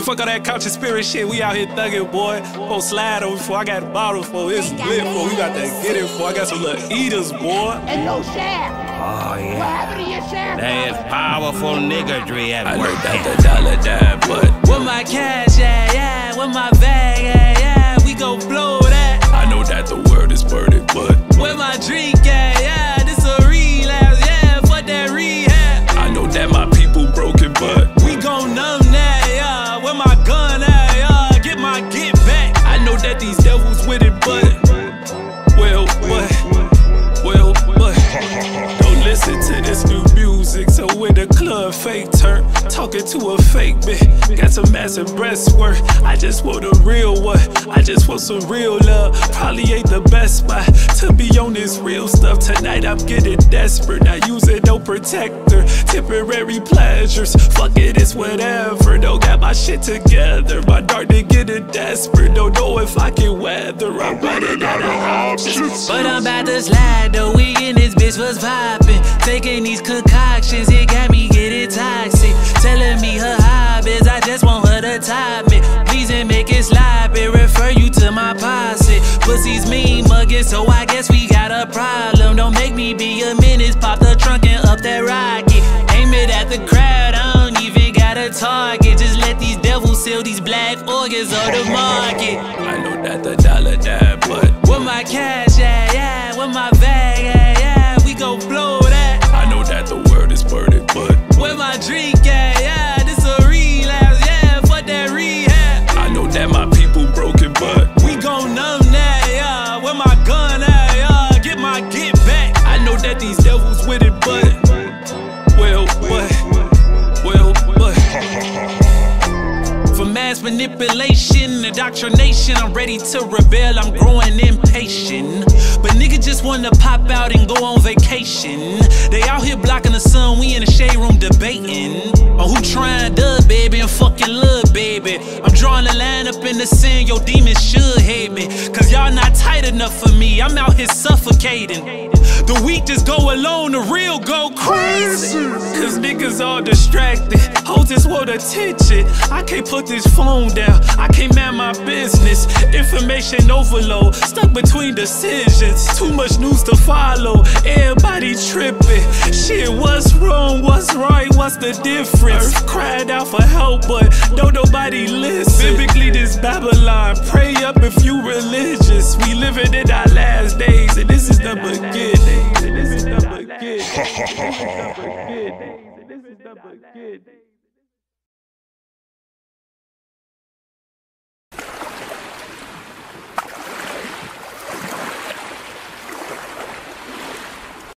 fuck all that couch and spirit shit. We out here thugging, boy. Oh, slide over before I got a bottle for it's lit for. We got that get it for. I got some little eaters, boy. And no share. Oh What yeah. happened to your share? That is powerful niggardry at I know work. that the dollar died, but With my cash, yeah, yeah. With my bag, yeah, yeah. Fake turn, talking to a fake bitch, got some massive breastwork. I just want a real one. I just want some real love. Probably ain't the best spot to be on this real stuff. Tonight I'm getting desperate. Not using no protector. Temporary pleasures. Fuck it, it's whatever. Don't got my shit together. My dark to getting desperate. Don't know if I can weather. I'm running out of options. But I'm about to slide though. We in this bitch was poppin'. Taking these concoctions, it got me top me. Please and make it sloppy. Refer you to my posse. Pussies mean mugging, so I guess we got a problem. Don't make me be a menace. Pop the trunk and up that rocket. Aim it at the crowd. I don't even got a target. Just let these devils sell these black organs on the market. I know that the dollar died, but With my cash, yeah, yeah. With my bag, know that these devils with it, but well, what? Well, what? For mass manipulation, indoctrination, I'm ready to rebel. I'm growing impatient. But nigga just wanna pop out and go on vacation. They out here blocking the sun, we in the shade room debating on who trying to baby and fucking love baby. I'm drawing a line up in the sand, your demons should hate me. Cause y'all not tight enough for me, I'm out here suffocating. The weak just go alone, the real go crazy. Cause niggas all distracted. Hoes just want attention. I can't put this phone down. I can't man my business. Information overload. Stuck between decisions. Too much news to follow. Everybody tripping. Shit, what's wrong? What's right? What's the difference? Earth cried out for help, but don't nobody listen. Biblically, this Babylon. Pray up if you religious. We living in our And oh. this is the beginning.